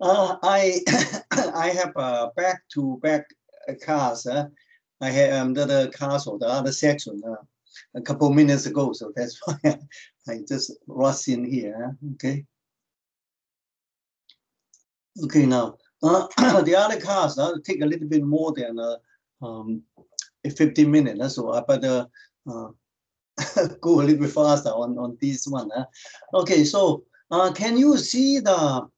Uh, I I have a back to back cars. Uh, I had another the, the cars or the other section uh, a couple minutes ago, so that's why I just rush in here. Uh, okay. Okay, now uh, the other cars uh, take a little bit more than uh, um, 15 minutes, so I better go a little bit faster on, on this one. Okay, so can you see the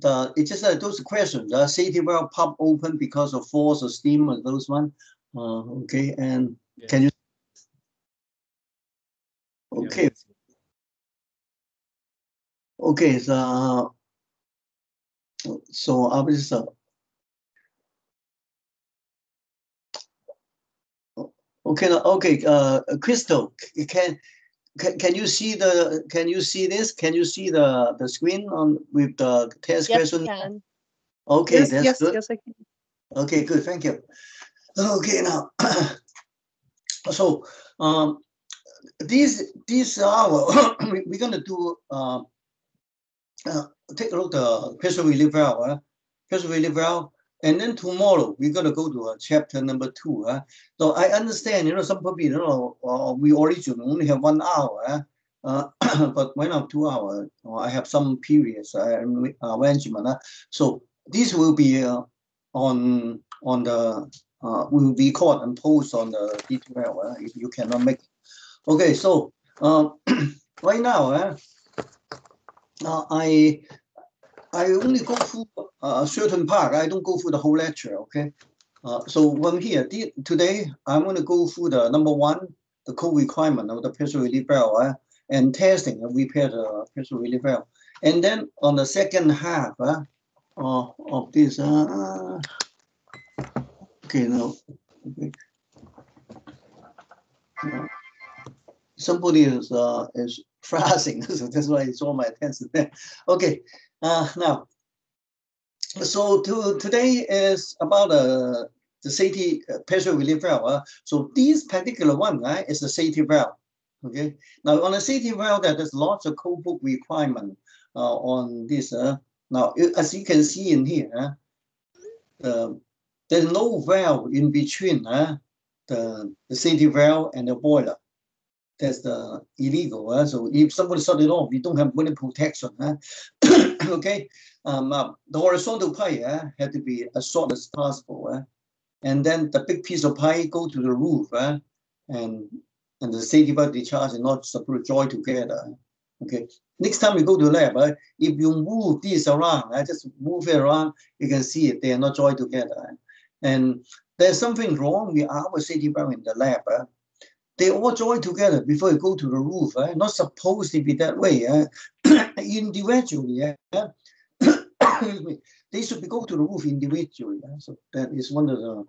the it's just uh, those questions. Uh, safety valve pop open because of force or steam or those one. Uh, okay, and Yeah. can you? Yeah, Okay, okay, so so I was uh, okay, okay, uh, Crystal, can can, can you see the can you see this? Can you see the the screen on with the test Yes, question? can. Okay, Yes, that's yes, good. yes, I can. Okay, good. Thank you. Okay, now, so um, this this hour we, we're gonna do uh, uh, take a look the pressure relief valve, uh, pressure relief valve, and then tomorrow we're gonna go to uh, chapter number two. Uh. So I understand, you know, some people, you know, uh, we originally only have one hour. Uh, uh, but when I'm two hours, I have some periods uh, arrangement. Uh, so this will be uh, on on the uh, will be caught and post on the detail uh, if you cannot make it. Okay, so uh, right now uh, uh, I I only go through a certain part. I don't go through the whole lecture. Okay, uh, so from here the- today I'm going to go through the number one, the code requirement of the pressure relief valve uh, and testing and repair the pressure relief valve, and then on the second half uh, uh, of this. Uh, okay, now. Okay. Somebody is uh, is flashing, so that's why it's all my attention there. Okay, uh, now. So to, today is about uh, the safety uh, pressure relief valve. uh, so this particular one right, is a safety valve. Okay. Now on a safety valve, there's lots of code book requirement uh, on this. Uh, now as you can see in here, uh, there's no valve in between uh, the, the safety valve and the boiler. That's the illegal. Uh, so if somebody shut it off, we don't have any protection. Uh, okay. Um, uh, the horizontal pie uh, had to be as short as possible. Uh, and then the big piece of pie go to the roof. Uh, and and the safety valve discharge is not supposed to join together. Okay. Next time you go to the lab, uh, if you move this around, uh, just move it around, you can see it. They are not joined together. And there's something wrong with our safety valve in the lab. uh. They all join together before you go to the roof. Uh, not supposed to be that way. Uh. Individually, me, they should be go to the roof individually. uh. So that is one of the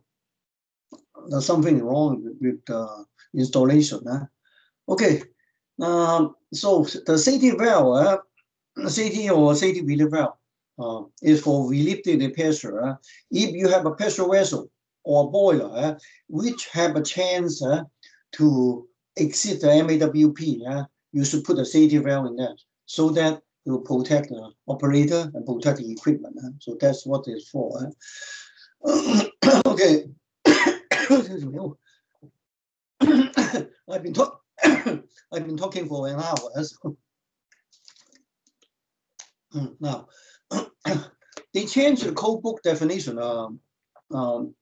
there's something wrong with, with the installation. Uh. Okay, um, so the safety valve, uh, safety or safety relief valve, uh, is for relieving the pressure. uh. If you have a pressure vessel or a boiler, uh, which have a chance uh, to exceed the MAWP, uh, you should put a safety valve in that so that it will protect the operator and protect the equipment. uh. So that's what it's for. uh. okay. I've been talking. I've been talking for an hour. So. Mm, Now, they changed the code book definition um, um,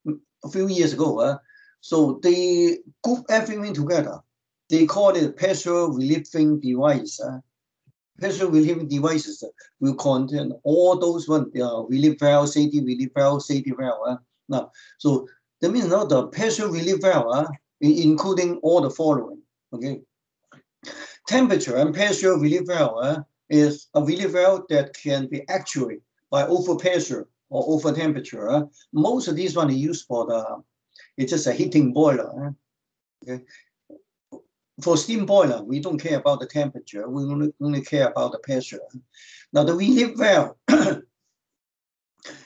a few years ago. Uh, so they group everything together. They call it pressure relieving device. Uh, pressure relieving devices will contain all those one uh, relief valve, safety relief valve, safety valve. Uh. Now, so that means now the pressure relief valve, uh, including all the following. Okay. Temperature and pressure relief valve uh, is a relief valve that can be actuated by overpressure or over temperature. uh. Most of these one are used for the, it's just a heating boiler. Okay. For steam boiler, we don't care about the temperature. We only, only care about the pressure. Now the relief valve,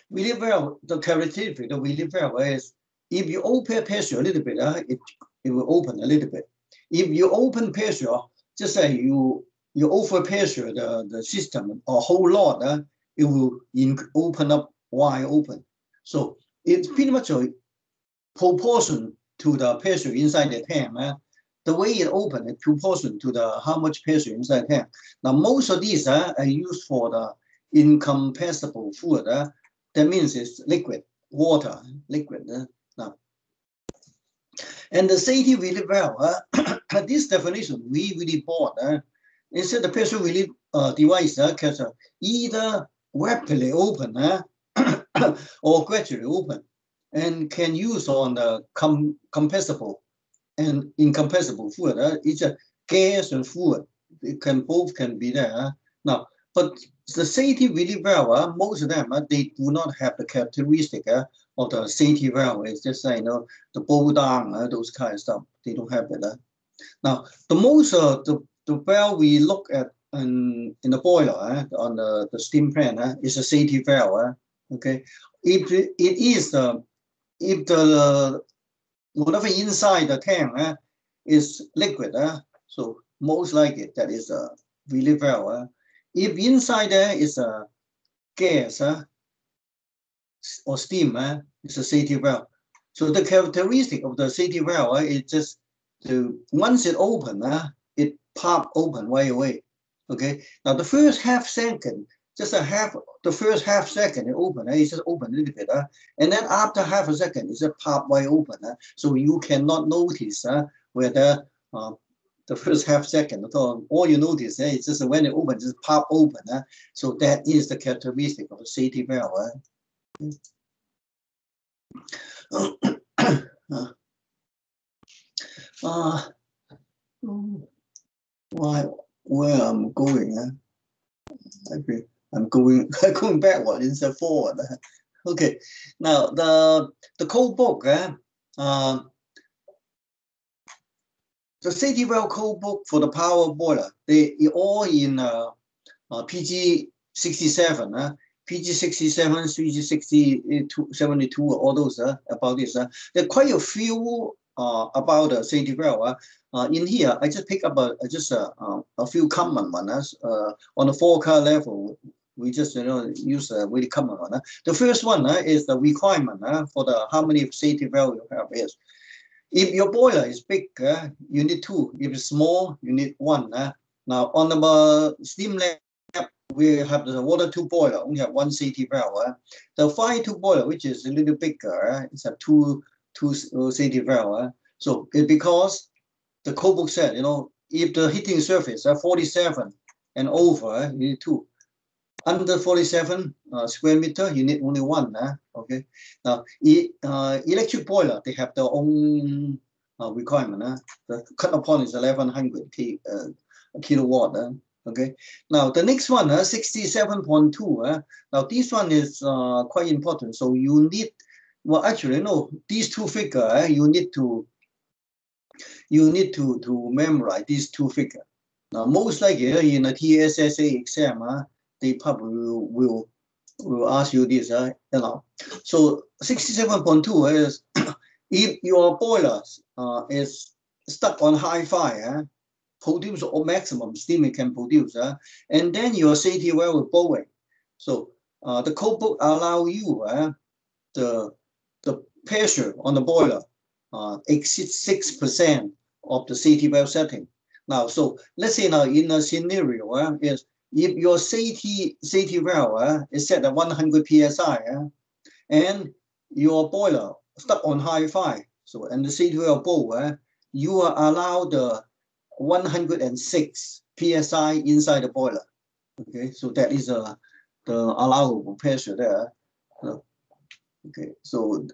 relief valve, the characteristic of the relief valve is if you open pressure a little bit, uh, it, it will open a little bit. If you open pressure, just say you you over pressure the, the system a whole lot, uh, it will in, open up wide open. So it's pretty much a proportion to the pressure inside the tank. The way it open is proportion to the how much pressure inside the tank. Now most of these uh, are used for the incompressible fluid. Uh, that means it's liquid, water, liquid. Uh, now. And the safety really well. uh, this definition we really bought. Uh, said the pressure relief uh, device uh, can either rapidly open uh, or gradually open and can use on the com compressible and incompressible fluid. Uh, it's a gas and fluid. It can both can be there. Uh. Now, but the safety relief valve, uh, most of them, uh, they do not have the characteristic uh, of the safety valve. It's just like, you know, the bow down, uh, those kind of stuff. They don't have it. Uh. Now, the most, uh, the, the valve we look at in, in the boiler, uh, on the, the steam plant, uh, is a safety valve. Uh, okay. If it is the if the whatever inside the tank uh, is liquid, uh, so most likely that is a relief well. Uh. If inside there is a gas uh, or steam, uh, it's a safety valve. So the characteristic of the safety valve uh, is just to once it open, uh, it pop open right away. Okay. Now the first half second just a half, the first half second it open, uh, it's just open a little bit. Uh, and then after half a second, it's just pop wide open. Uh, so you cannot notice uh, whether uh, the first half second, so all you notice uh, is just when it opens, just pop open. Uh, so that is the characteristic of a safety valve. Uh, uh, why, where I'm going, uh, I agree. I'm going going backward instead of forward. Okay, now the the code book, uh, the Valve code book for the power boiler, they all in uh, uh, PG 67, uh, PG 67, PG 62, 72, all those uh, about this. Uh, there are quite a few uh, about the valve. Uh, uh, in here, I just pick up a, just a, uh, a few common ones uh, on the four car level we just you know use a really common one. Uh. The first one uh, is the requirement uh, for the how many safety valve you have is. If your boiler is big, uh, you need two. If it's small, you need one. Uh. Now on the steam lab, we have the water tube boiler, only have one safety valve. Uh. The fire tube boiler, which is a little bigger, uh, it's a two two uh, safety valve. Uh. So it because the code book said, you know, if the heating surface are uh, 47 and over, uh, you need two under 47 uh, square meter, you need only one. Uh, okay. Now, e uh, electric boiler, they have their own uh, requirement. Uh. The cut upon is 1100 k, uh, kilowatt. Uh, okay. Now, the next one, uh, 67.2. Uh, now, this one is uh, quite important. So you need, well, actually, no, these two figure, you need to you need to, to memorize these two figure. Now, most likely in a TSSA exam, they probably will, will, will ask you this, uh, you know. So 67.2 is if your boiler uh, is stuck on high fire, produce or maximum steam it can produce, uh, and then your safety well will blowing. So uh, the code book allow you uh, the the pressure on the boiler uh, exceeds six percent of the safety valve setting. Now, so let's say now in a scenario uh, is if your safety safety valve uh, is set at 100 psi uh, and your boiler stuck on high five, so and the safety valve bowl, uh, you are allowed the 106 psi inside the boiler. Okay, so that is uh, the allowable pressure there. Okay, so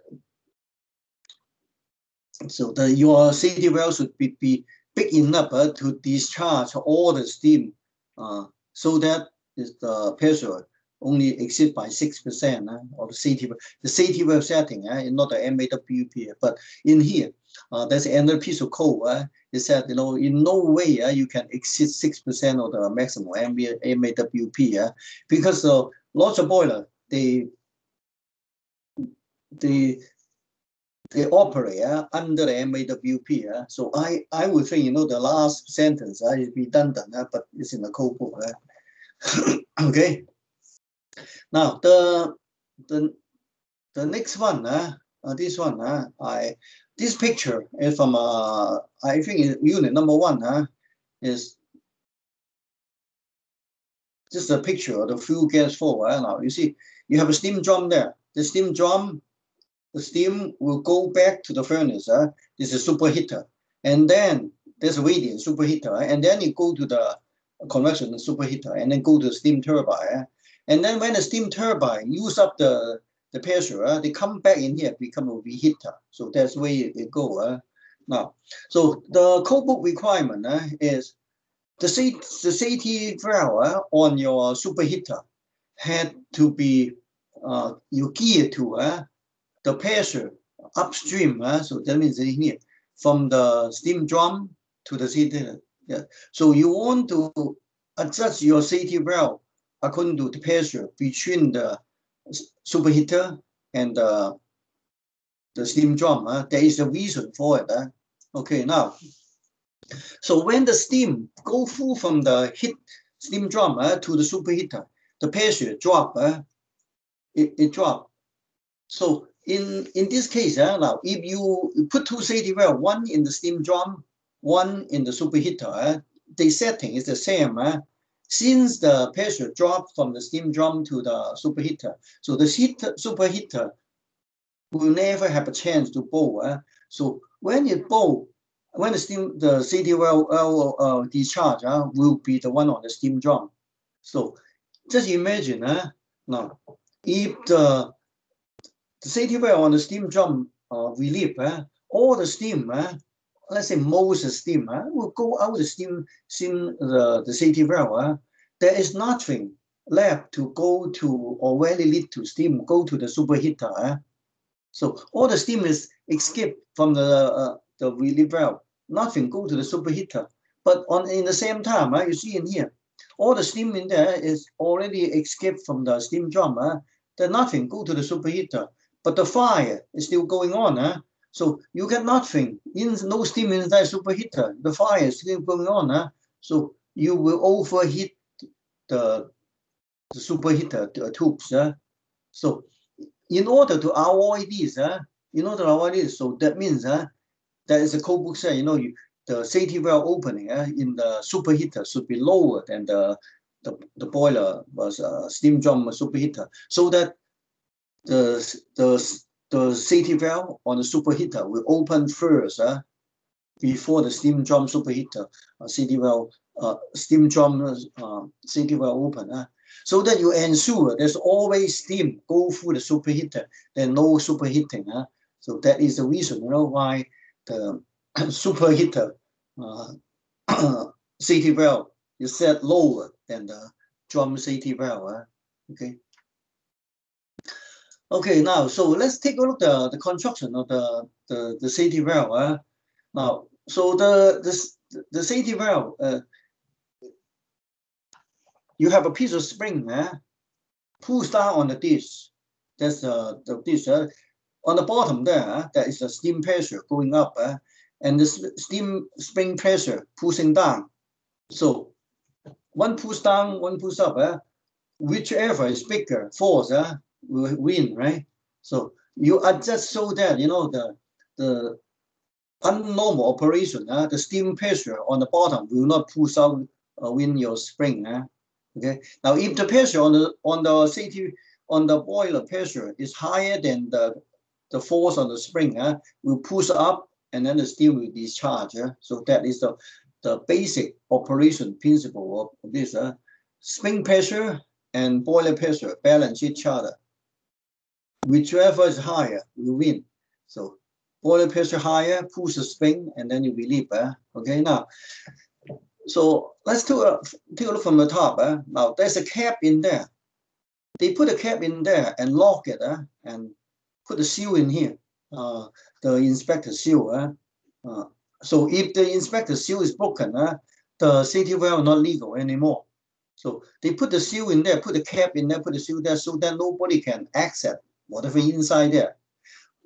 so the your safety valve should be, be big enough uh, to discharge all the steam uh, so that is the pressure only exceed by 6% uh, of the safety, the valve setting, uh, not the MAWP. But in here, uh, there's another piece of code. Uh, it said, you know, in no way uh, you can exceed 6% of the maximum MAWP uh, because uh, lots of boiler, they, they, they operate under the MAWP. Uh. So I, I would think, you know, the last sentence uh, is redundant, uh, but it's in the code book. Uh. okay. Now the the the next one, uh, uh this one, uh, I this picture is from uh I think unit number one, uh, is just a picture of the fuel gas flow. Uh, now you see you have a steam drum there. The steam drum, the steam will go back to the furnace. Uh, this is superheater, and then there's a radiant superheater, and then you go to the convection superheater, and then go to the steam turbine. And then when the steam turbine use up the, the pressure, uh, they come back in here, become a reheater. So that's where it go. Uh. Now, so the code book requirement uh, is the, C, the CT valve on your superheater had to be uh, you gear to uh, the pressure upstream. Uh, so that means in here from the steam drum to the CT. Yeah. So you want to adjust your CT valve according to the pressure between the superheater and the, the steam drum. Uh, there is a reason for it. Uh. Okay, now, so when the steam go through from the heat steam drum uh, to the superheater, the pressure drop, uh, it, it drop. So in, in this case, uh, now, if you put two safety valve, one in the steam drum, one in the superheater, uh, the setting is the same. Uh, since the pressure dropped from the steam drum to the superheater, so the heat, superheater will never have a chance to bow. Uh. So when it bow, when the steam, the CTL uh, discharge uh, will be the one on the steam drum. So just imagine uh, now, if the, the CTL on the steam drum uh, relief, uh, all the steam uh, let's say most steam uh, will go out the steam, steam the, the safety valve. Uh, there is nothing left to go to or very to steam go to the superheater. Uh. So all the steam is escaped from the uh, the relief valve. Nothing go to the superheater. But on in the same time, uh, you see in here, all the steam in there is already escaped from the steam drum. Uh, there nothing go to the superheater. But the fire is still going on. Uh, so you get nothing, in, no steam inside the superheater. The fire is still going on. Huh? So you will overheat the, the superheater the tubes. Huh? So in order to avoid this, huh? in order to avoid this, so that means huh, there is a code book say, you know, you, the safety valve opening uh, in the superheater should be lower than the the, the boiler was a steam drum superheater, so that the the the safety valve on the superheater will open first uh, before the steam drum superheater uh, safety valve, uh, steam drum uh, safety valve open. Uh, so that you ensure there's always steam go through the superheater, then no superheating. Uh. So that is the reason you know, why the superheater uh, safety valve is set lower than the drum safety valve. Uh. Okay. Okay, now, so let's take a look at the, the construction of the, the, the safety valve. Uh. Now, so the, the, the safety valve, uh, you have a piece of spring, uh, pulls down on the dish. That's uh, the dish. Uh. On the bottom there, uh, there is a steam pressure going up, uh, and the steam spring pressure pushing down. So one pulls down, one pulls up. Uh, whichever is bigger force, uh, will win, right? So you adjust so that you know the the abnormal operation, uh, the steam pressure on the bottom will not push out uh, win your spring. Uh, okay. Now if the pressure on the on the CT on the boiler pressure is higher than the the force on the spring, uh, will push up and then the steam will discharge. Uh, so that is the the basic operation principle of this. Uh, spring pressure and boiler pressure balance each other whichever is higher will win. So boiler pressure higher, push the spring, and then you relieve. Uh, okay, now, so let's take a, take a look from the top. Uh. Now, there's a cap in there. They put a cap in there and lock it uh, and put the seal in here, uh, the inspector seal. Uh. Uh, so if the inspector seal is broken, uh, the safety valve not legal anymore. So they put the seal in there, put the cap in there, put the seal there so that nobody can access whatever inside there.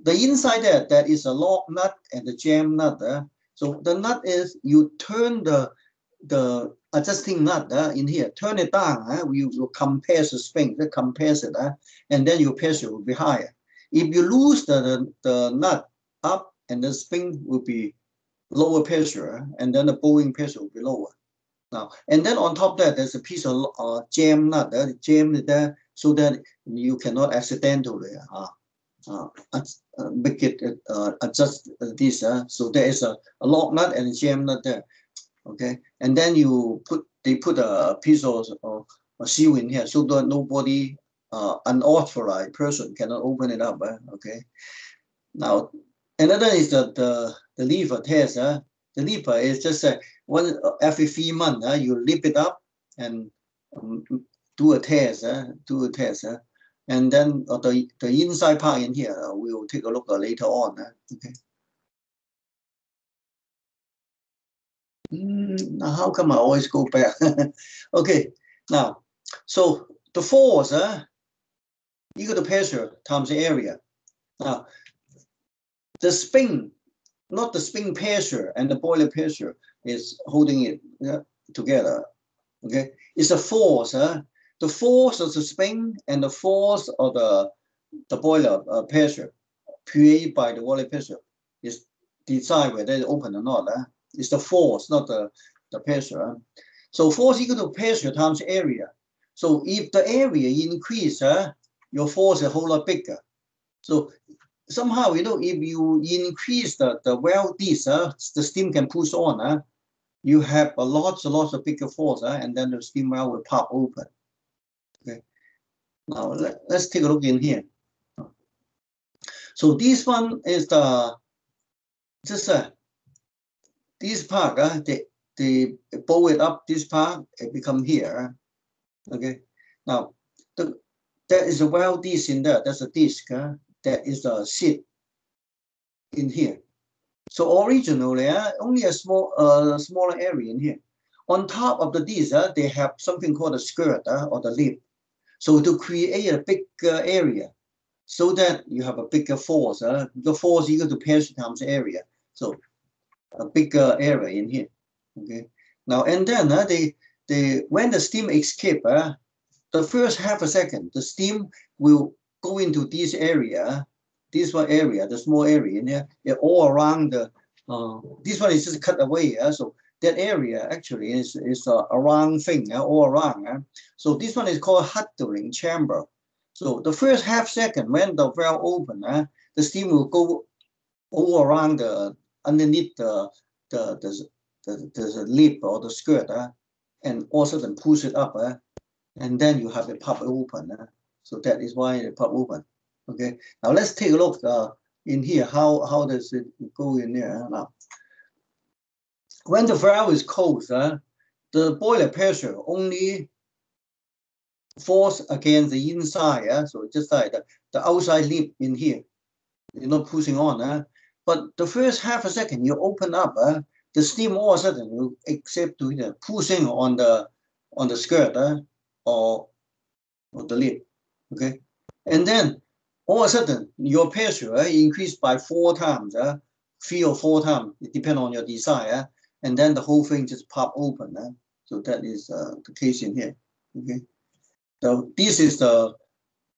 The inside there, that is a lock nut and the jam nut. Uh. So the nut is you turn the the adjusting nut uh, in here, turn it down, uh, you will compress the spring, the compress it, uh, and then your pressure will be higher. If you lose the, the, the nut up and the spring will be lower pressure, and then the bowing pressure will be lower. Now, and then on top of that, there's a piece of uh, jam nut, uh, jam there, so that you cannot accidentally uh, uh, uh, make it uh, adjust this. So there is a, a lock nut and a jam nut there. Okay, and then you put they put a piece of uh, a seal in here so that nobody uh, unauthorized person cannot open it up. Uh, okay, now another is the the, the lever test. Uh, the lever is just uh, one every three months. Uh, you lift it up and um, do a test. Uh, do a test. Uh, and then uh, the, the inside part in here, uh, we will take a look uh, later on. Uh, okay. Mm, how come I always go back? okay, now, so the force uh, equal to pressure times the area. Now, the spin, not the spin pressure and the boiler pressure is holding it together. Okay, it's a force. Uh, the force of the spring and the force of the, the boiler uh, pressure created by the water pressure is decide whether it's open or not. Uh. It's the force, not the, the pressure. Uh. So force equal to pressure times area. So if the area increase, uh, your force is a whole lot bigger. So somehow, you know, if you increase the, the well this, uh, the steam can push on, uh, you have a lots lots of bigger force, uh, and then the steam well will pop open. Now let, let's take a look in here. So this one is the just uh, this part, uh, they, they bow it up this part, it become here. Okay. Now the, there is a well disc in there, That's a disc, uh, that is a seat in here. So originally, uh, only a small, uh, smaller area in here. On top of the disc, uh, they have something called a skirt uh, or the lip. So to create a bigger area, so that you have a bigger force, uh, the force equal to pressure times area. So a bigger area in here. Okay. Now and then uh, they they when the steam escape, uh, the first half a second, the steam will go into this area, this one area, the small area in here, all around the. Uh, this one is just cut away. Uh, so that area actually is, is a, a round thing uh, all around. Uh. So this one is called Huddling chamber. So the first half second when the valve open, uh, the steam will go all around the underneath the the the, the, the lip or the skirt, uh, and also then push it up, uh, and then you have it pop open. Uh. So that is why it pop open. Okay. Now let's take a look uh, in here. How how does it go in there now? When the valve is closed, uh, the boiler pressure only force against the inside, uh, so just like the, the outside lip in here, you're not pushing on. Uh, but the first half a second you open up, uh, the steam all of a sudden you accept to uh, pushing on the on the skirt uh, or, or the lip, okay? And then all of a sudden your pressure uh, increased by four times, uh, three or four times, it depends on your desire and then the whole thing just pop open. Eh? So that is uh, the case in here. Okay. So this is the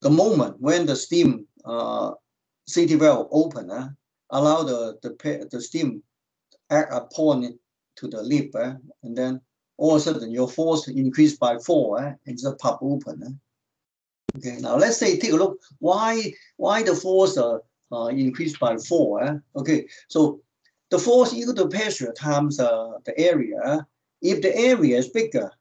the moment when the steam uh, city valve open, eh? allow the, the the steam act upon it to the lip, eh? and then all of a sudden your force increase by four, eh? and just pop open. Eh? Okay, now let's say take a look why why the force uh, uh increased by four. Eh? Okay, so the force equal to pressure times uh, the area. If the area is bigger,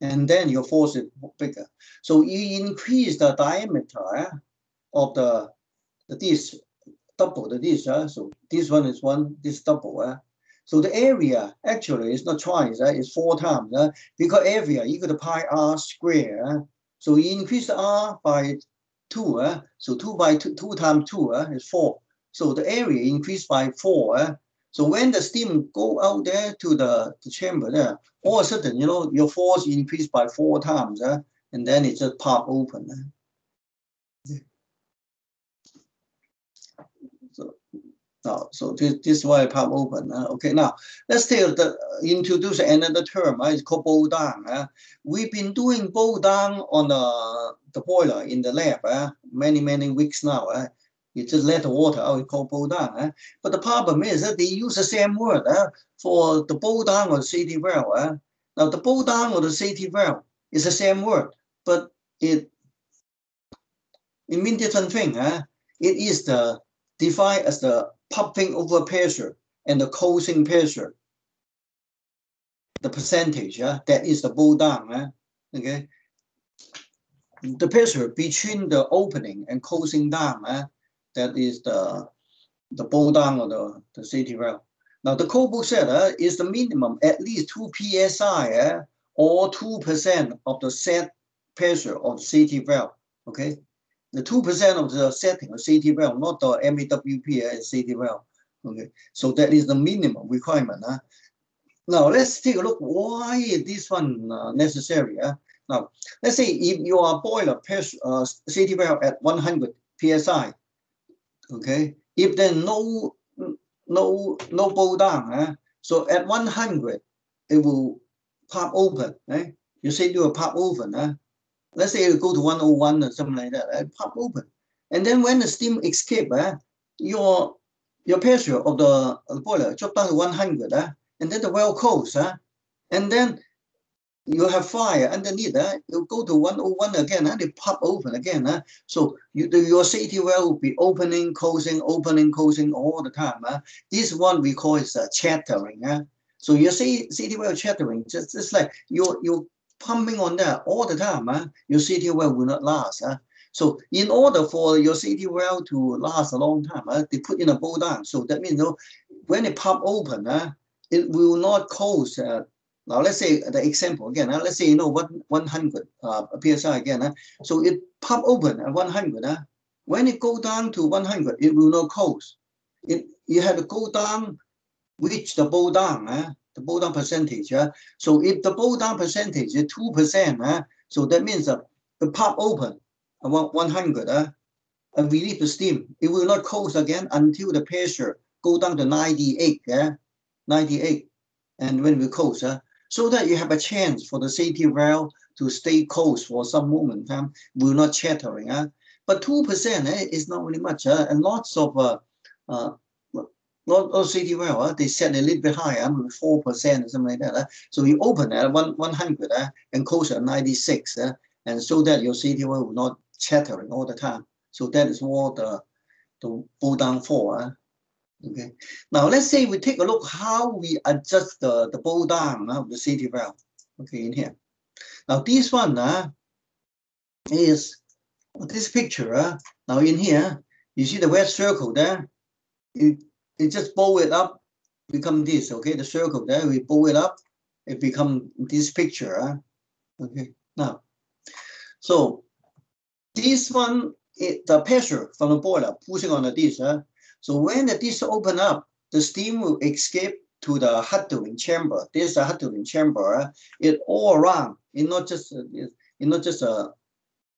and then your force is bigger. So you increase the diameter of the, the disc, double the disc. Uh, so this one is one, this double. Uh. So the area actually is not twice, uh, it's four times. Uh, because area equal to pi r square. Uh. So you increase the r by 2. Uh, so 2 by 2, 2 times 2 uh, is 4. So the area increased by 4. So when the steam go out there to the, the chamber there, all of a sudden, you know, your force increased by four times, uh, and then it just pop open. Uh. So Now, so this, this is why pop open. Uh, okay, now let's take the introduce another term. Uh, it's called bow down. Uh. We've been doing bow down on the, the boiler in the lab uh, many, many weeks now. Uh. You just let the water out, called bow down. Uh. But the problem is that they use the same word uh, for the down or the safety valve. Uh. Now, the down or the safety valve is the same word, but it, it means different thing. Uh. It is the defined as the pumping over pressure and the closing pressure. The percentage, uh, that is the down, uh, okay? The pressure between the opening and closing down, uh, that is the the bow down or the, the safety valve. Now the said uh, is the minimum at least 2 psi uh, or 2% of the set pressure of the safety valve, okay? the 2% of the setting of CT well, not the MAWP as CT well. Okay, so that is the minimum requirement. Huh? Now let's take a look why is this one uh, necessary. Huh? Now let's say if your boiler pressure uh, CT well at 100 psi, okay, if then no no no bow down, huh? so at 100 it will pop open. Right? You say do a pop open. Huh? let's say you go to 101 or something like that, uh, pop open. And then when the steam escape, uh, your your pressure of the, the boiler drop down to 100, uh, and then the well close, uh, and then you have fire underneath, uh, you go to 101 again, and uh, they pop open again. Uh, so you, the, your safety well will be opening, closing, opening, closing all the time. Uh. This one we call is uh, chattering. Uh. So your safety well chattering, just, just like your, your pumping on that all the time, uh, your CT well will not last. Uh. So in order for your CT well to last a long time, uh, they put in a bow down. So that means you know, when it pop open, uh, it will not close. Uh, now let's say the example again. Uh, let's say you know what 100 uh, psi again. Uh, so it pump open at 100. Uh, when it go down to 100, it will not close. It you have to go down, reach the bow down. Uh, the bow down percentage. Uh, so if the bow down percentage is 2%, uh, so that means uh, the pop open about 100 uh, and release the steam. It will not close again until the pressure go down to 98, yeah, 98. And when we close, uh, so that you have a chance for the safety valve to stay closed for some moment time, will not chattering. Uh. But 2% eh, is not really much. Uh, and lots of uh, uh, city well, uh, they set a little bit higher, maybe four percent or something like that. Uh. So you open at one one hundred uh, and close at ninety six, uh, and so that your city well will not chattering all the time. So that is what the the pull down for. Uh. Okay. Now let's say we take a look how we adjust the the pull down uh, of the city valve. Okay, in here. Now this one uh, is this picture. Uh, now in here, you see the red circle there. It you just bow it up, become this, okay? The circle there, we bow it up, it become this picture, huh? okay? Now, so this one, it, the pressure from the boiler pushing on the dish, huh? So when the dish open up, the steam will escape to the huddling chamber. This is a huddling chamber. Uh, it all around. It not just it, not just uh,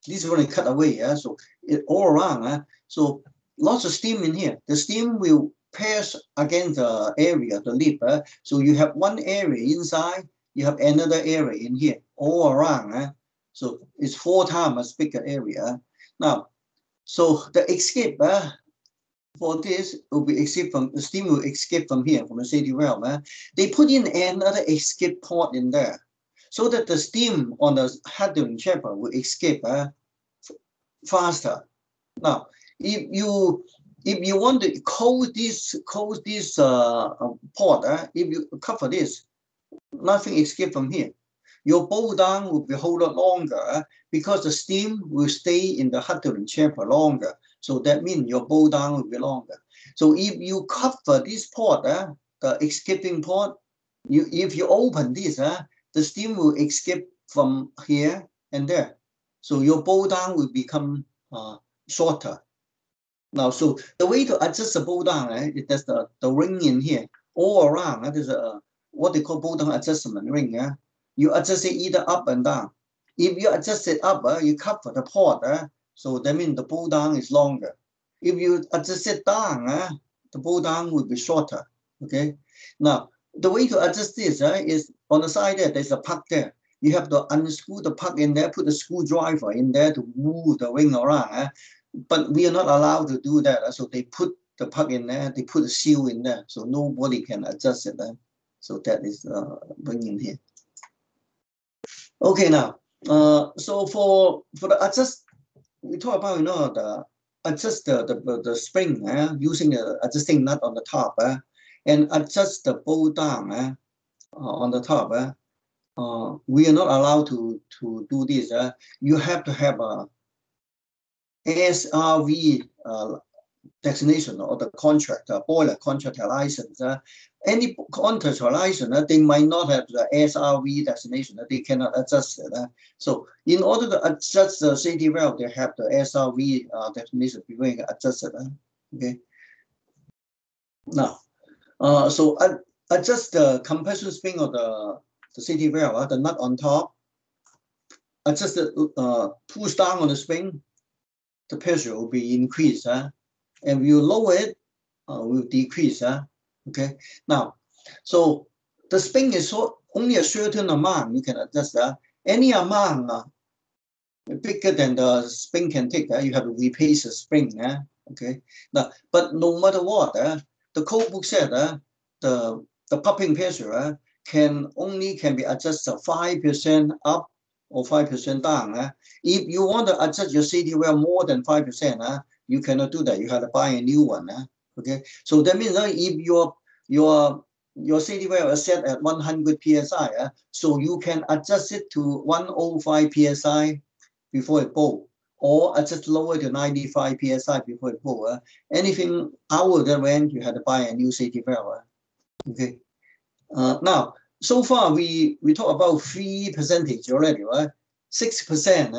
this one cut away. Uh, so it all around. Uh, so lots of steam in here. The steam will pass against the area, the lip. Uh, so you have one area inside, you have another area in here, all around. Uh, so it's four times bigger area. Now, so the escape uh, for this will be escape from the steam will escape from here, from the city realm. Uh, they put in another escape port in there so that the steam on the handling chamber will escape uh, faster. Now, if you if you want to close this close this uh, port, uh, if you cover this, nothing escape from here. Your bow down will be lot longer uh, because the steam will stay in the huddling chamber longer. So that means your bow down will be longer. So if you cover this port, uh, the escaping port, you if you open this, uh, the steam will escape from here and there. So your bow down will become uh, shorter. Now, so the way to adjust the bow down, eh, there's the, the ring in here. All around, eh, there's a what they call bow down adjustment ring. Yeah? You adjust it either up and down. If you adjust it up, uh, you cover the port. Uh, so that means the bow down is longer. If you adjust it down, uh, the bow down will be shorter. Okay. Now the way to adjust this uh, is on the side there. There's a puck there. You have to unscrew the puck in there, put the screwdriver in there to move the wing around. Uh, but we are not allowed to do that. Uh, so they put the puck in there. They put a seal in there, so nobody can adjust it. Uh, so that is uh, bringing here. Okay, now, uh, so for for the adjust, we talk about you know the adjust the the, the spring uh, using the adjusting nut on the top uh, and adjust the bow down uh, on the top. Uh, we are not allowed to to do this. Uh, you have to have a SRV uh, designation or the contractor, boiler contractor license. Uh, any contractor license, uh, they might not have the SRV designation. Uh, they cannot adjust it. Uh. So in order to adjust the safety valve, they have the SRV uh, designation before you adjust it. Uh. Okay. Now, uh, so uh, adjust the compression spring of the, the safety valve, uh, the nut on top. Adjust the uh, push down on the spring, the pressure will be increased. Uh, and you lower it, uh, will decrease. Uh, okay. Now, so the spring is so only a certain amount you can adjust. Uh, any amount uh, bigger than the spring can take, uh, you have to replace the spring. Uh, okay. Now, but no matter what, uh, the code book said uh, the the pumping pressure uh, can only can be adjusted five percent up or five percent down. Uh. If you want to adjust your CD well more than five percent, uh, you cannot do that. You have to buy a new one. Okay, so that means uh, if your your your CD well is set at 100 psi, uh, so you can adjust it to 105 psi before it bowl, or adjust lower to 95 psi before it bowl. Uh. Anything out of that range, you have to buy a new CD valve. Uh. Okay. Uh, now, so far we we talk about three percentage already, right? Six percent,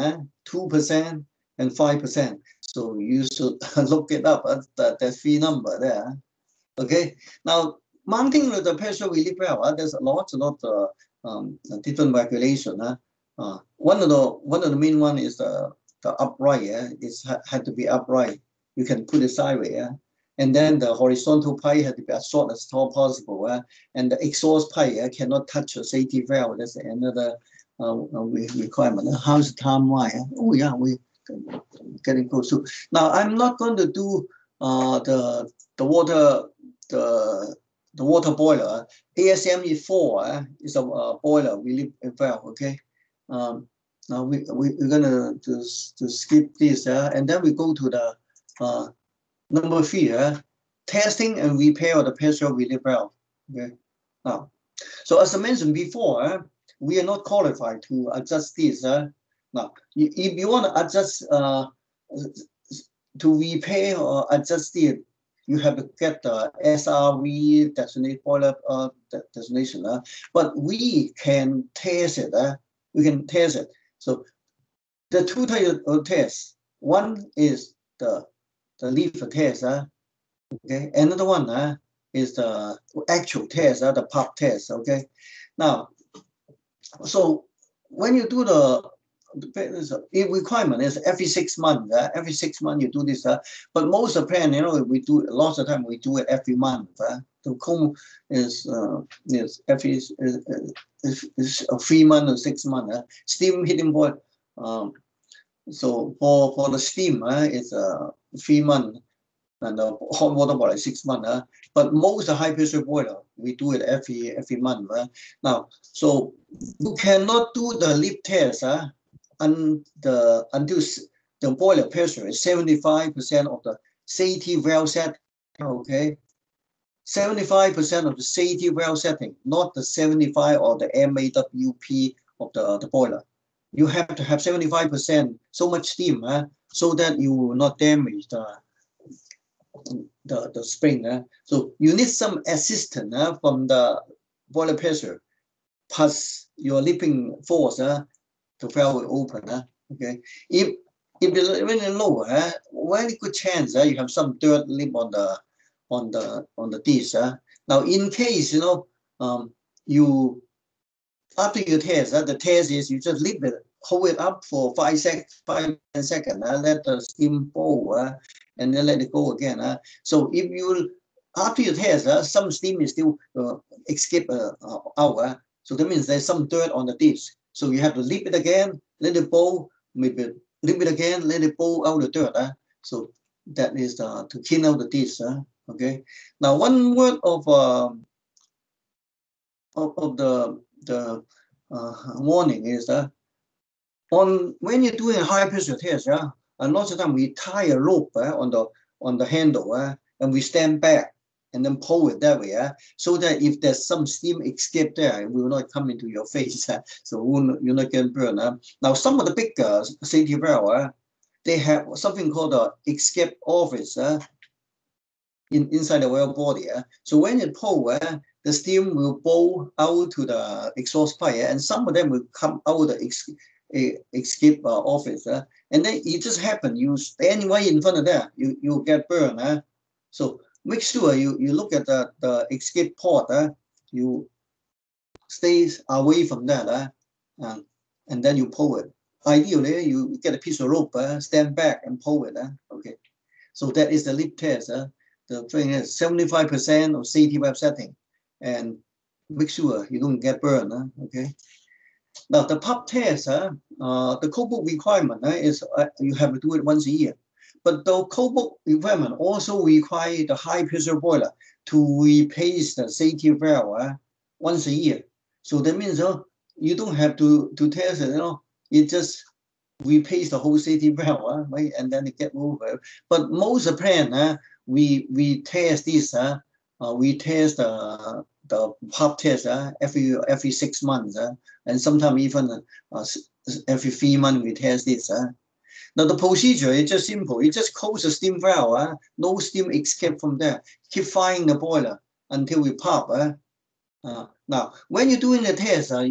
two percent, and five percent. So you should look it up at the, the three number there. Okay. Now mounting the pressure relief valve, uh, there's a lot, a lot of uh, um, different regulation. Uh, uh, one of the one of the main one is the the upright. Yeah, it's had to be upright. You can put it sideways. Yeah. And then the horizontal pipe had to be as short as tall possible. Uh, and the exhaust pipe uh, cannot touch the safety valve. That's another uh, requirement. How's the timeline? Oh yeah, we getting close to. Now I'm not going to do uh, the the water the the water boiler. ASME four uh, is a uh, boiler really well. Okay. Um, now we, we we're gonna to, to skip this uh, and then we go to the uh, number three uh, testing and repair of the pressure relief valve. Okay. Now, so as I mentioned before, we are not qualified to adjust this. Uh, now, if you want to adjust uh, to repair or adjust it, you have to get the SRV destination boiler uh, destination. Uh, but we can test it. Uh, we can test it. So the two types of tests. One is the the leaf test. Uh, okay. Another one uh, is the actual test, uh, the pop test. Okay. Now, so when you do the the requirement is every six months. Uh, every six months you do this. Uh, but most of the plan, you know, we do lots of time we do it every month. Uh, the comb is uh, is every is, is, is a three month or six month. Uh, steam heating board. Um, so for for the steam, uh, it's a uh, three month, and the hot water boiler six month. Uh, but most the high pressure boiler we do it every every month. Uh. Now, so you cannot do the lip test. Uh, and the until the boiler pressure is 75% of the safety well set. Okay. 75% of the safety well setting, not the 75 or the MAWP of the, the boiler. You have to have 75% so much steam huh, so that you will not damage the the, the spring. Huh? So you need some assistance huh, from the boiler pressure plus your leaping force huh, will open. Uh, okay. If if it's really low, uh, very good chance uh, you have some dirt lip on the on the on the disc. Uh. Now in case you know um, you after you test, uh, the test is you just leave it, hold it up for five sec, five seconds, uh, let the steam boil, uh, and then let it go again. Uh. So if you after you test, uh, some steam is still uh, escape uh, uh, out. Uh, so that means there's some dirt on the dish. So you have to leave it again, let it boil, maybe leave it again, let it boil out the dirt. Uh. So that is uh, to clean out the dish. Uh. Okay. Now one word of um, of, of the the uh, warning is that on when you're doing high pressure test, yeah, a lot of time we tie a rope uh, on the on the handle uh, and we stand back and then pull it that way, uh, so that if there's some steam escape there, it will not come into your face, uh, so you're not getting burned. Uh. Now, some of the big uh, safety valve, uh, they have something called a escape office uh, in, inside the well body. Uh. So when you pull, uh, the steam will blow out to the exhaust pipe, uh, and some of them will come out the ex escape uh, office. And then it just happen, you stand right in front of that, you, you get burned. Uh. So make sure you, you look at the, the escape port, uh, you stay away from that, uh, and, and then you pull it. Ideally, you get a piece of rope, uh, stand back and pull it. Uh, okay, so that is the lip test. Uh, the thing is 75% of safety web setting, and make sure you don't get burned. Uh, okay. Now the pop test, uh, uh, the code book requirement uh, is uh, you have to do it once a year. But the code book requirement also require the high pressure boiler to replace the safety valve uh, once a year. So that means uh, you don't have to, to test it, you know, it just replace the whole safety valve, uh, right? And then it get over. But most of plan, uh, we we test this, uh, uh, we test the the pop test uh, every every six months, uh, and sometimes even uh, every three months we test this. Uh. Now the procedure is just simple. You just close the steam valve. Uh, no steam escape from there. Keep firing the boiler until we pop. Uh. Uh, now, when you're doing the test, uh,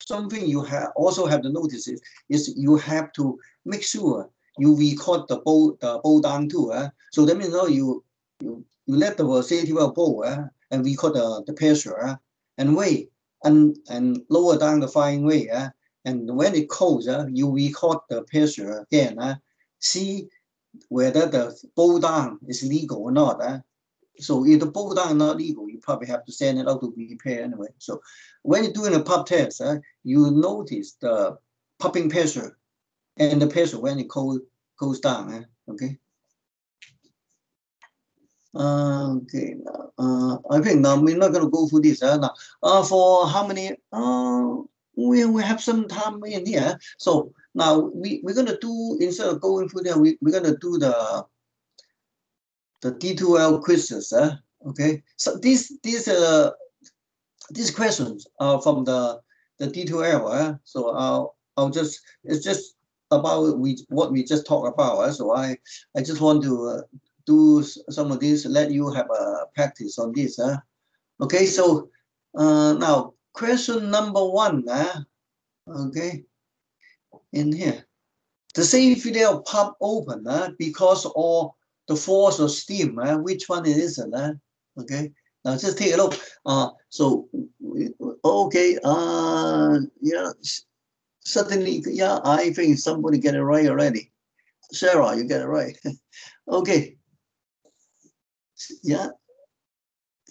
something you have also have to notice is, is you have to make sure you record the bowl the blowdown too. Uh. So that means you, know, you you you let the safety valve bowl uh, and record the, the pressure uh, and weigh and and lower down the firing weight. Uh, and when it cools, uh, you record the pressure again. Uh, see whether the blowdown is legal or not. Uh. So if the blowdown is not legal, you probably have to send it out to repair anyway. So when you're doing a pop test, uh, you notice the popping pressure and the pressure when it cold, goes down. Uh, okay. Uh, okay, uh, I think now we're not going to go through this. Uh, now, uh, for how many? Uh, we, we have some time in here. So now we, we're going to do, instead of going through there, we, we're going to do the the D2L quizzes. Uh, okay, so these these uh these questions are from the the D2L. Uh, so I'll I'll just it's just about we what we just talked about. Uh, so I I just want to uh, do some of this, let you have a practice on this. Uh. Okay, so uh, now question number one, uh, okay, in here. The same video pop open uh, because of the force of steam, uh, which one is it? Uh, okay, now just take a look. Uh, so, okay, uh, yeah, suddenly, yeah, I think somebody get it right already. Sarah, you get it right. okay. Yeah,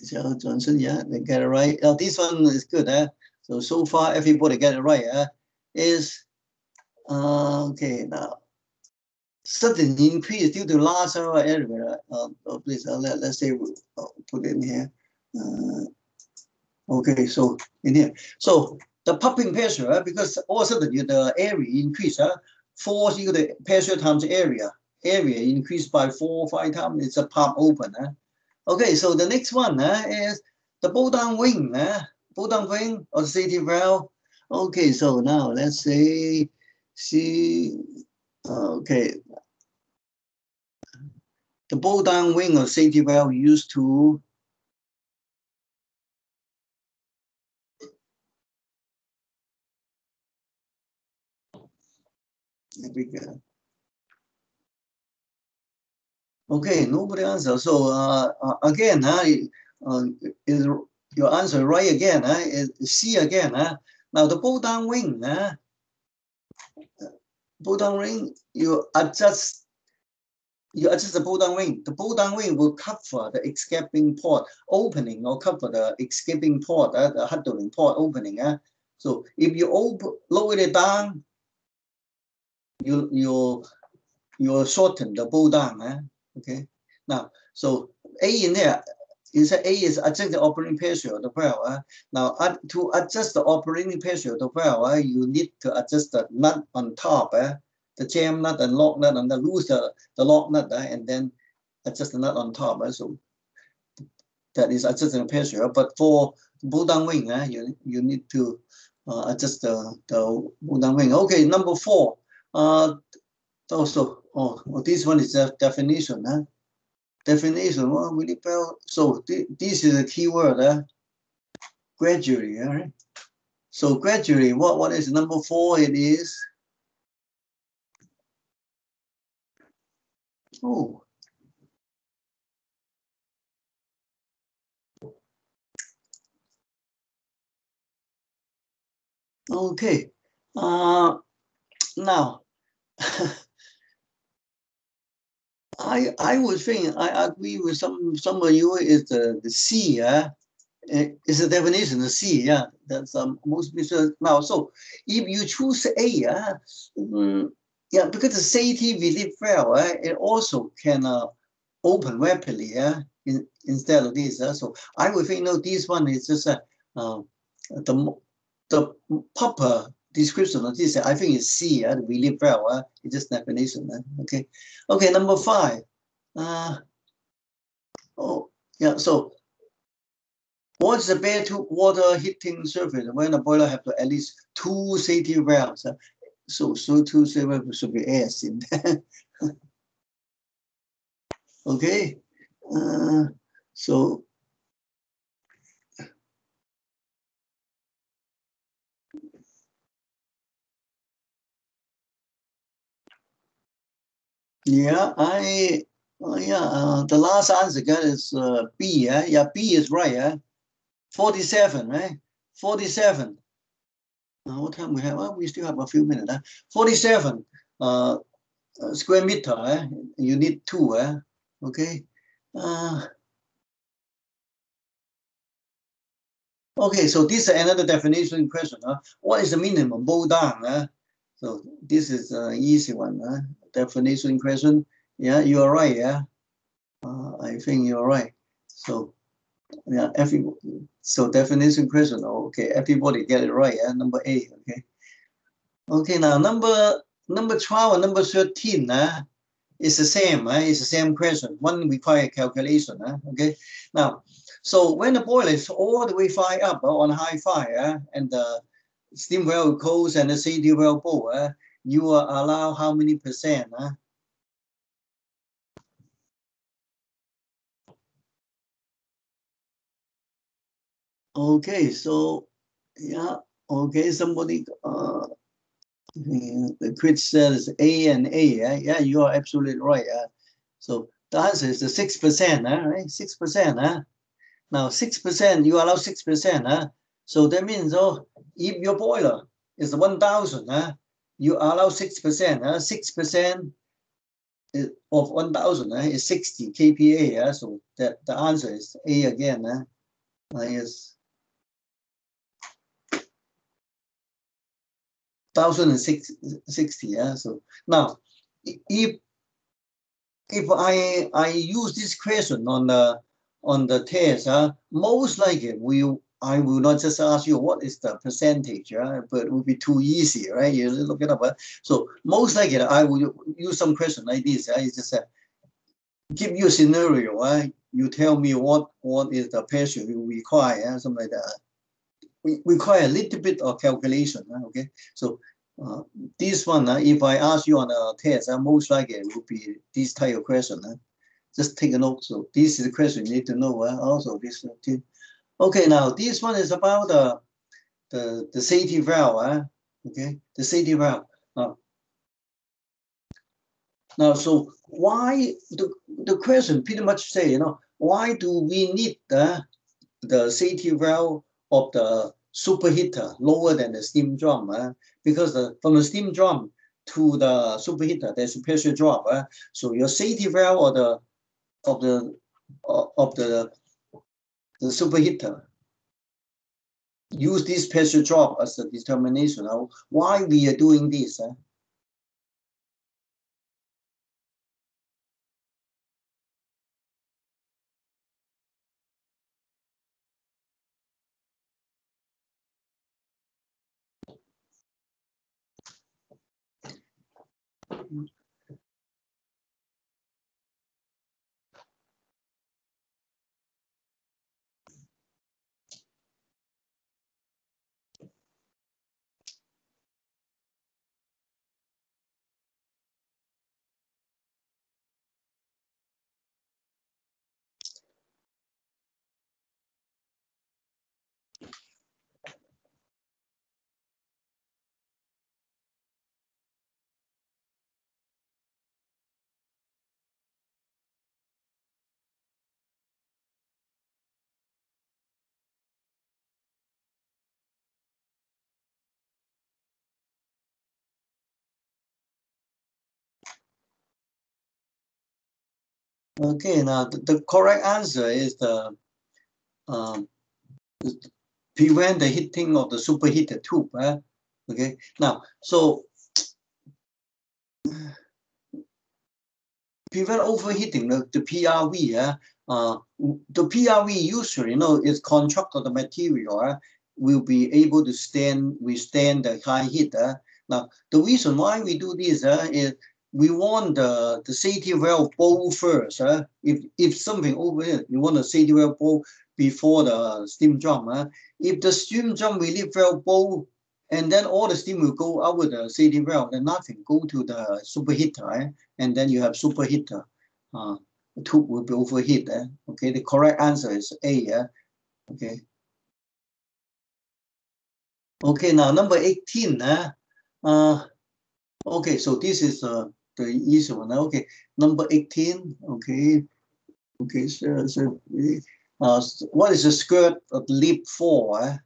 so Johnson, yeah, they get it right. Oh, this one is good. Eh? So, so far, everybody get it right. Eh? Is, uh, okay, now, sudden increase due to large server area. Uh, oh, please, uh, let, let's say, we put in here. Uh, okay, so in here. So the popping pressure, uh, because all of a sudden the area increase, uh, force equal the pressure times area. Area increased by four or five times, it's a pop open. Uh. Okay, so the next one uh, is the blowdown ring, uh, blowdown ring or safety valve. Okay, so now let's say, see, okay, the blowdown ring or safety valve used to There we go. Okay, nobody answer. So uh, uh, again, uh, uh, is your answer right again? Uh, is C again? Uh? Now the pull down wing, uh, pull down wing, you adjust you adjust the pull down wing. The pull down wing will cover the escaping port opening or cover the escaping port, uh, the handling port opening. Uh. So if you open, lower it down, you you you shorten the pull down. Uh. Okay. Now, so A in there, you say A is adjust the operating pressure of the valve. Uh. Now, uh, to adjust the operating pressure of the valve, uh, you need to adjust the nut on top. Uh the jam nut and lock nut and then lose the, the lock nut uh, and then adjust the nut on top. Uh, so that is adjusting the pressure. But for down wing, uh, you, you need to uh, adjust the, the down wing. Okay, number four. Uh, also, oh, well, this one is a definition. Huh? Definition, well, really well. So th this is a key word. Uh, gradually, all right? So gradually, what, what is number four? It is Oh. Okay. Uh, now, I I would think I agree with some some of you is the the C yeah? Is the definition the C yeah? That's um, most people now so if you choose A yeah um, yeah, because the safety relief valve, uh, it also can uh, open rapidly uh, in, instead of this. Uh, so I would think, no, this one is just uh, uh, the, the proper description of this. I think it's C, uh, relief valve. Uh, it's just definition. Uh, okay. Okay, number five. Uh, oh, yeah, so what's the bare to water heating surface when the boiler have to at least two safety valves? Uh, so so to say should be S in there. okay. Uh, so yeah, I uh, yeah, uh, the last answer again is uh, B. Yeah, yeah, B is right. Yeah, forty-seven, right? Forty-seven. Uh, what time we have? Well, we still have a few minutes. Uh. 47 uh, square meter. Eh? You need two. Eh? Okay. Uh, okay, so this is another definition question. Uh. What is the minimum blowdown? Uh? So this is an easy one. Uh. Definition question. Yeah, you are right. Yeah, uh, I think you're right. So yeah, every so definition question. Okay, everybody get it right. Yeah, number eight. Okay. Okay, now number number twelve and number thirteen. Uh, is the same. Uh, it's the same question. One require calculation. Uh, okay. Now, so when the boiler is all the way fire up uh, on high fire and the steam well close and the CD well bowl, uh, you are allow how many percent? Uh, Okay, so yeah, okay, somebody uh the quiz says A and A, yeah, yeah, you are absolutely right. Uh, so the answer is the six percent, uh, right? Six percent, uh. Now six percent, you allow six percent, uh. So that means oh, if your boiler is one thousand, uh, you allow six percent, uh, six percent of one thousand uh, is sixty kPa, uh, so that the answer is A again, uh, uh and sixty. Yeah. So now, if if I I use this question on the on the test, uh, most likely we I will not just ask you what is the percentage, uh, but it will be too easy, right? You look it up. Uh. So most likely I will use some question like this. I it's just uh, give you a scenario. Uh, you tell me what what is the pressure you require, uh, something like that we require a little bit of calculation. Okay, so uh, this one, uh, if I ask you on a test, uh, most likely it will be this type of question. Uh, just take a note. So this is the question you need to know. Uh, also this too. Okay, now this one is about the the the safety valve. Uh, okay, the safety valve. Uh, now, so why the the question pretty much say, you know, why do we need the the safety valve of the superheater lower than the steam drum uh, because the, from the steam drum to the superheater, there's a pressure drop. Uh, so your safety valve or the of the of the the superheater use this pressure drop as a determination of why we are doing this. Uh. Okay, now the, the correct answer is the um, prevent the heating of the superheated tube. Eh? Okay, now so prevent overheating the, the PRV. Eh? Uh, the PRV usually, you know, is constructed the material eh? will be able to stand withstand the high heat. Eh? Now the reason why we do this eh, is we want the, the safety valve bowl first. Uh, if, if something over here, you want the safety valve bowl before the steam drum. Uh. If the steam drum relief valve bowl, and then all the steam will go out with the safety valve, then nothing go to the superheater, eh? and then you have superheater. Uh, the tube will be overheat. Eh? Okay, the correct answer is A. Yeah? Okay. Okay, now number 18. Eh? Uh, okay, so this is uh, the easy one. Okay, number 18. Okay. Okay, so, so uh, what is the skirt of leap four? Eh?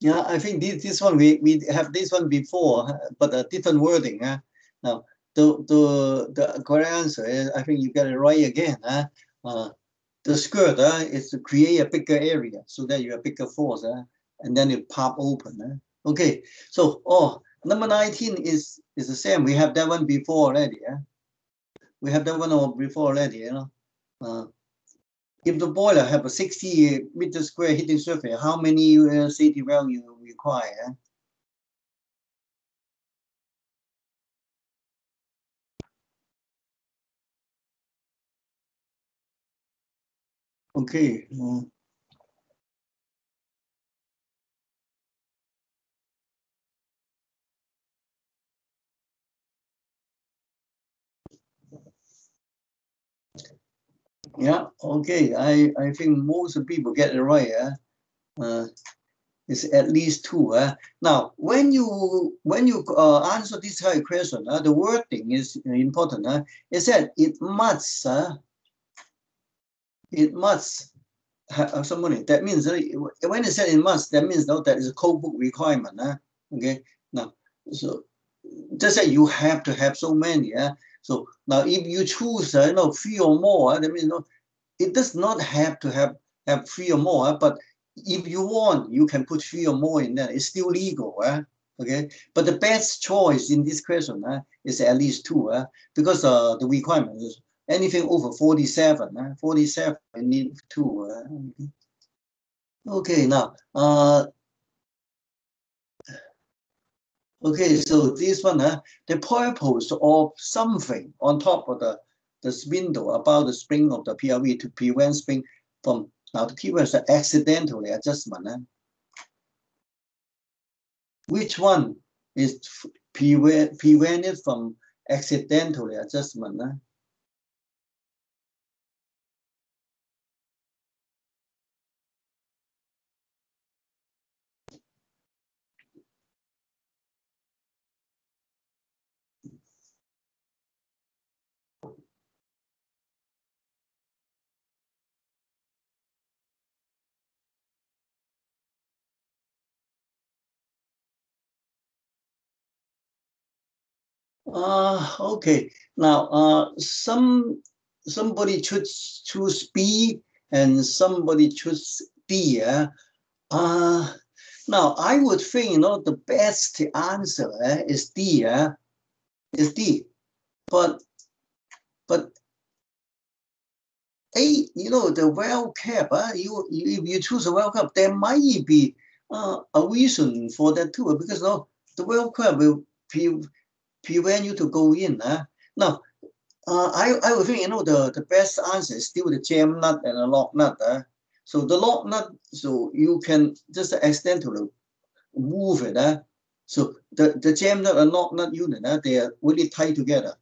Yeah, I think this, this one, we, we have this one before, but a different wording. Huh? Now, the, the, the correct answer is, I think you get it right again. Huh? Uh, the skirt uh, is to create a bigger area so that you have bigger force, uh, and then it pop open. Uh. Okay, so oh, number 19 is, is the same. We have that one before already. Yeah? We have that one before already, you know. Uh, if the boiler have a 60 meter square heating surface, how many uh, safety valve you require? Okay. Uh, Yeah, okay. I, I think most people get it right. Yeah? Uh, it's at least two. Uh. Now, when you when you uh, answer this kind of question, uh, the wording is important. Uh. It said it must. Uh, it must have some money. That means uh, when it said it must, that means now that is a code book requirement. Uh. Okay. Now, so just say you have to have so many. Uh. So now if you choose, uh, you know, three or more, uh, that means you know, it does not have to have, have three or more, uh, but if you want, you can put three or more in there. It's still legal, uh, okay? But the best choice in this question uh, is at least two, uh, because uh, the requirement is anything over 47, uh, 47 need two. Uh, okay, now, uh, Okay, so this one, uh, the purpose of something on top of the, the spindle about the spring of the PRV to prevent spring from, now the keyword is accidentally adjustment. Uh. Which one is prevent, prevented from accidentally adjustment? Uh? Uh, okay. Now, uh, some somebody choose choose B and somebody choose D. Yeah? Uh, now, I would think you know the best answer eh, is D. Yeah? Is D, but but A, you know the well cap. Uh, you, you if you choose a well cap, there might be uh, a reason for that too, because you know, the well cap will pre prevent you to go in. Uh. Now, uh, I, I would think, you know, the, the best answer is still the jam nut and the lock nut. Uh. So the lock nut, so you can just the move it. Uh. So the, the jam nut and lock nut unit, uh, they are really tied together.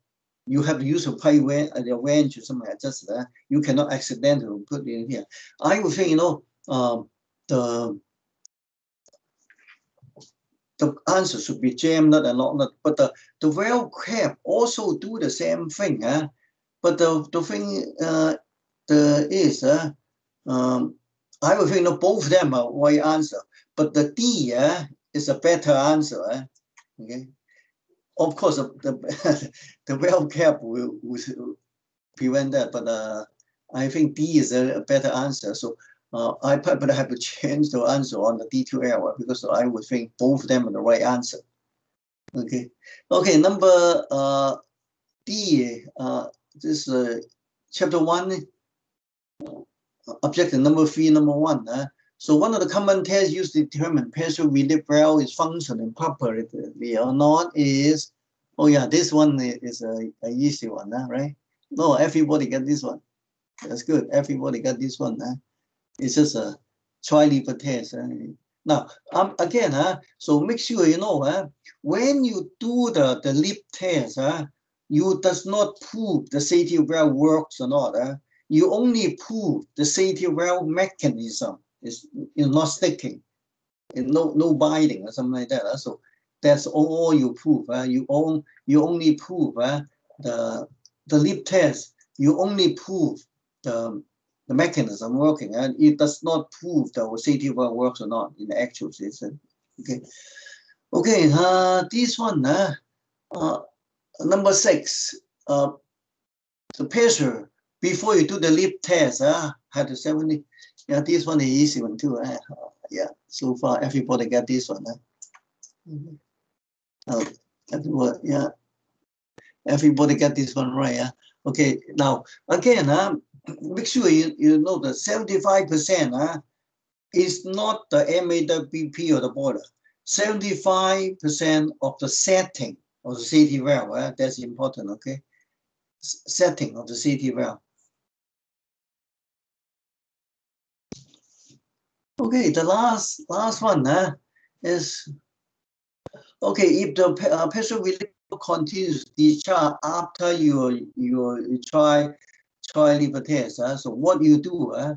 You have to use a pipe wrench, a wrench or something adjust that. Uh, you cannot accidentally put it in here. I would think, you know, um, the the answer should be jam nut and nut. But the, the well cap also do the same thing. Huh? But the, the thing uh, the is, uh, um, I would think no, both of them are right answer. But the D uh, is a better answer. Uh, okay. Of course, the, the, well cap will, will prevent that. But uh, I think D is a better answer. So uh, I probably have to change the answer on the D2L because I would think both of them are the right answer. Okay, okay, number uh, D, uh, this uh, chapter one, uh, objective number three, number one. Uh, so one of the common tests used to determine pressure relief valve is functioning properly or not is, oh yeah, this one is a, a easy one, uh, right? No, everybody got this one. That's good. Everybody got this one. Uh. It's just a try lever test. Uh. Now, um, again, uh, so make sure you know uh, when you do the, the lip test, uh, you does not prove the safety valve works or not. Uh. You only prove the safety valve mechanism is, is not sticking, and no no binding or something like that. Uh. So that's all you prove. Uh. You, on, you only prove uh, the, the lip test. You only prove the the mechanism working, and it does not prove that our safety valve works or not in the actual system. Okay, okay. Uh, this one, uh, uh, number six, uh, the pressure before you do the lip test, uh, had to seventy. Yeah, this one is easy one too. Uh, yeah, so far everybody got this one. Uh. Mm -hmm. uh, everybody, yeah, everybody got this one right. Yeah. Okay, now again, um, make sure you, you know the 75% uh, is not the MAWP or the border. 75% of the setting of the safety valve, uh, that's important, okay? S setting of the safety valve. Okay, the last last one uh, is, okay, if the uh, pressure will continues discharge after you, you try liver test. Uh, so what you do? Uh,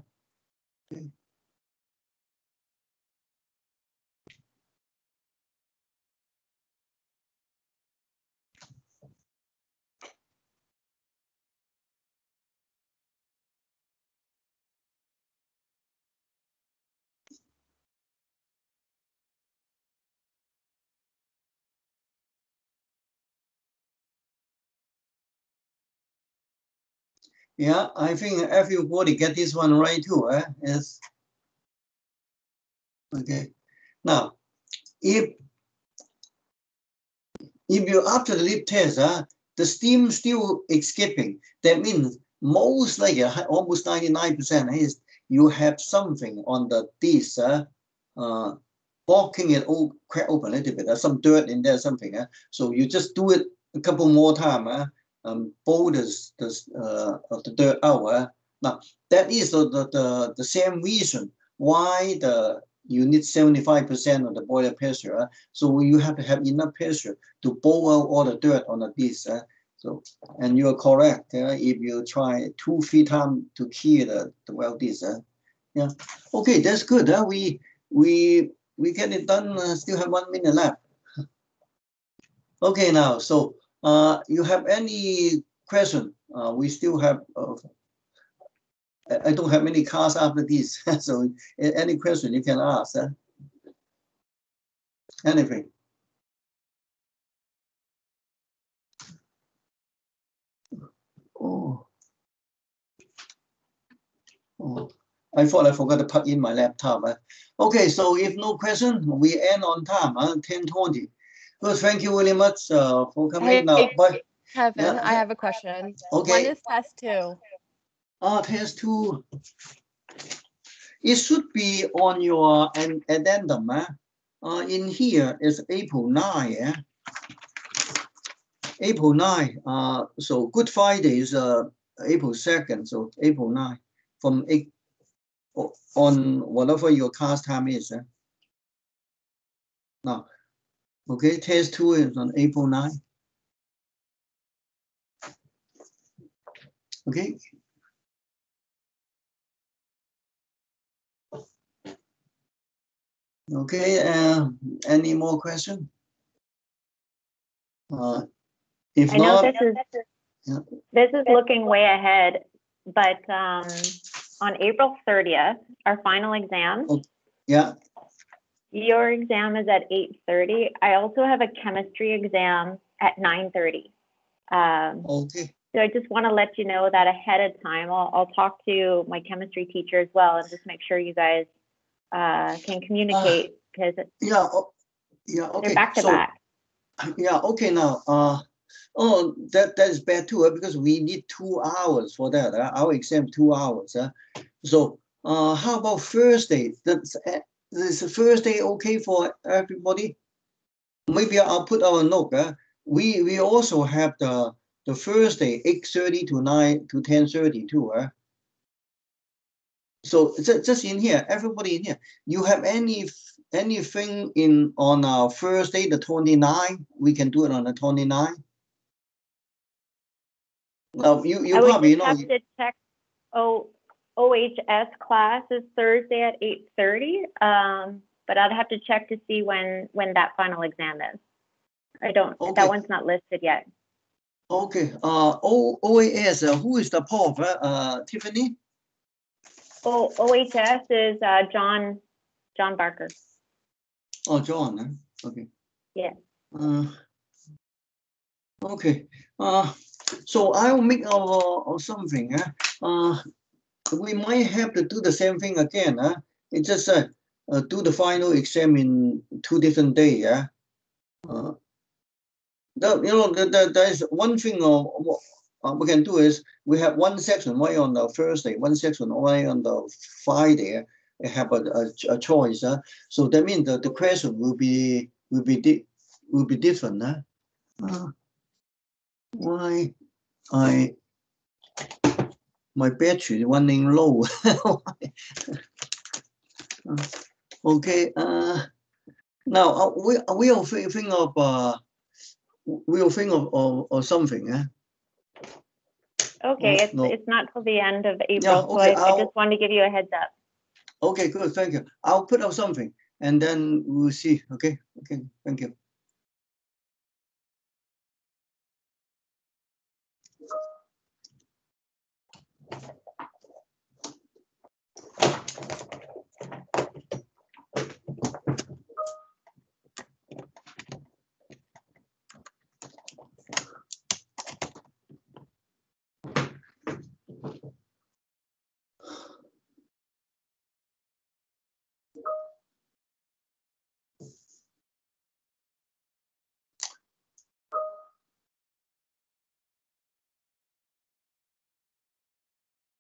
Yeah, I think everybody get this one right too. Eh? Yes. Okay. Now, if if you after the lip test, uh, the steam still escaping, that means most likely almost 99% is you have something on the disc uh, uh, blocking it all crack open a little bit. There's some dirt in there, something. Uh, so you just do it a couple more time. Uh, um, boulders the, uh, of the third hour. Now, that is the, the, the, same reason why the you need 75% of the boiler pressure. Uh, so you have to have enough pressure to boil out all the dirt on the disc. Uh, so, and you are correct. Uh, if you try two, three times to kill the, the well disc. Uh, yeah. Okay, that's good. Uh, we, we, we get it done. Uh, still have one minute left. Okay, now, so uh, you have any question? Uh, we still have, uh, I don't have many cards after this. so any question you can ask. Huh? Anything. Oh. Oh. I thought I forgot to plug in my laptop. Huh? Okay, so if no question, we end on time, uh, 10.20. Well, thank you very much uh, for coming. Hey, now, but Kevin, yeah. I have a question. Okay. what is test two? Uh, test two. It should be on your an addendum. Eh? Uh, in here is April 9. Eh? April 9. Uh, so Good Friday is uh, April 2nd, so April 9 from 8 on whatever your class time is. Eh? Now, okay, test two is on April nine. Okay. Okay, uh, any more question? Uh, if I know not, this is, Yeah. this is looking way ahead, but um, on April 30th, our final exam, Oh. yeah, your exam is at 8:30. I also have a chemistry exam at 9:30. Um, okay, So I just want to let you know that ahead of time. I'll, I'll talk to my chemistry teacher as well and just make sure you guys uh, can communicate because yeah, oh, yeah, okay. they're back to so- back. Yeah, okay, now, uh, oh, that, that is bad too, uh, because we need two hours for that, uh, our exam two hours, uh. So, uh, how about Thursday? That's, uh, is Thursday okay for everybody? Maybe I'll put our note, uh, we, we also have the, the Thursday, eight thirty to nine to ten thirty too, uh. So, just, just in here, everybody in here, you have any anything in on uh, Thursday, the 29, we can do it on the 29. Now, you, you I would probably just know, have to check, oh, OHS class is Thursday at 8:30. Um, but I'd have to check to see when, when that final exam is. I don't, Okay. that one's not listed yet. okay, uh, O, OHS, uh, who is the prof, uh, uh, Tiffany? Oh, OHS is uh, John, John Barker. Oh, John, okay. Yeah. Uh, okay, uh, so I'll make our, or something, uh, uh, we might have to do the same thing again, huh? It's just, uh, uh, do the final exam in two different days, yeah? Uh, the, you know, the, the, there's one thing, uh, uh, we can do is, we have one section right on the Thursday, one section right on the Friday, uh, have a, a, a choice, uh, so that means the, the question will be, will be di- will be different, huh? Uh, Why I, my battery running low. Uh, Okay, uh, now, uh, we, we'll think, think of, uh, we'll think of, of, of something, eh? Okay, it's, no. it's not till the end of April, so okay, I, I I'll- just wanted to give you a heads up. Okay, good, thank you. I'll put up something and then we'll see, okay? Okay, thank you.